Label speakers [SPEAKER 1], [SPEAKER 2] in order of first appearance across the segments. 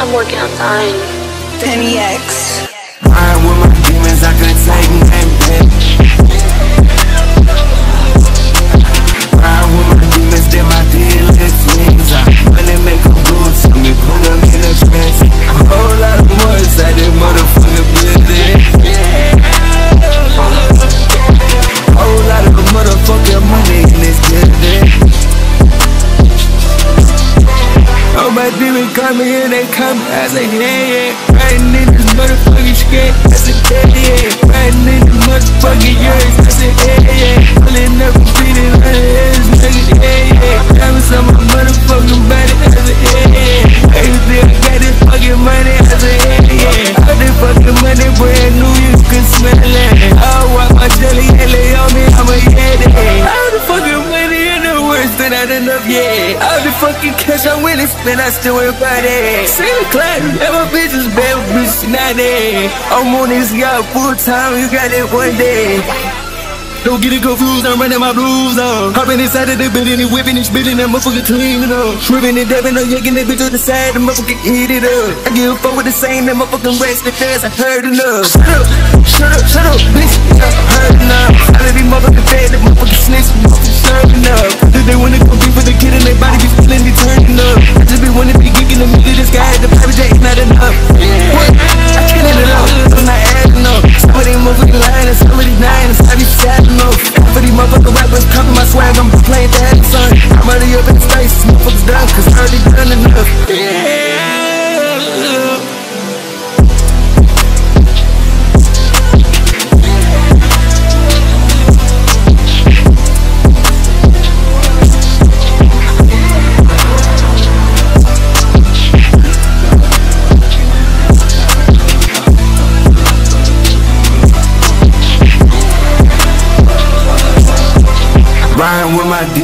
[SPEAKER 1] I'm working on dying.
[SPEAKER 2] Penny X.
[SPEAKER 3] come. as yeah, yeah. Riding in this motherfucking skate. I done enough, yeah. All the fucking cash I win and spend, I still ain't about it. Same class, and my bitches bad, bitch, not there. I'm on this yacht full time, you got it one day. Don't get it confused, I'm running my blues on. Hopping inside of the building and whipping and spitting that motherfucker clean it up. And dabbing, no yanking that bitch to the side, the motherfucker eat it up. I give a fuck with the same, that motherfucking rest the fast, I heard enough. Shut up, shut up, shut up, bitch, I heard enough. I let these motherfuckers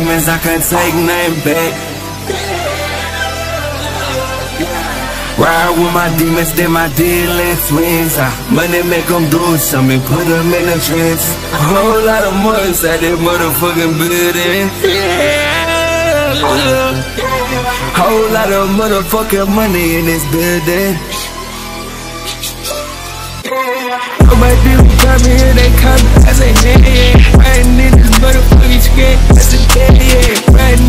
[SPEAKER 3] demons, I can't take nothing back. Ride with my demons, then my dealing twins. I money make them do something, put them in a trance. A whole lot of money inside that motherfucking building. Whole lot of motherfucking money in this building. My demons got me they come. I say, yeah but a fucking scared. as a day? yeah. Right